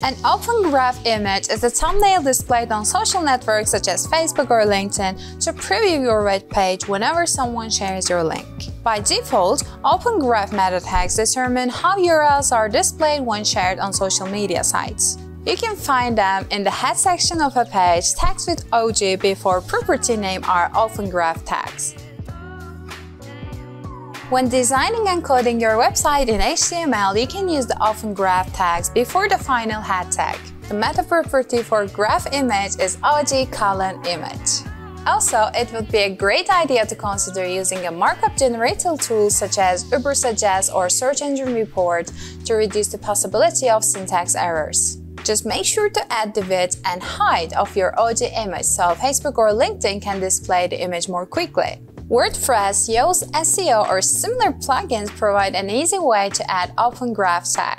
An open graph image is a thumbnail displayed on social networks such as Facebook or LinkedIn to preview your web page whenever someone shares your link. By default, open graph meta tags determine how URLs are displayed when shared on social media sites. You can find them in the head section of a page. Tags with OG before property name are open graph tags. When designing and coding your website in HTML, you can use the open graph tags before the final head tag. The meta property for graph image is OG colon image. Also, it would be a great idea to consider using a markup generator tool such as Ubersuggest or Search Engine Report to reduce the possibility of syntax errors. Just make sure to add the width and height of your OG image so Facebook or LinkedIn can display the image more quickly. WordPress, Yoast SEO, or similar plugins provide an easy way to add open graph tags.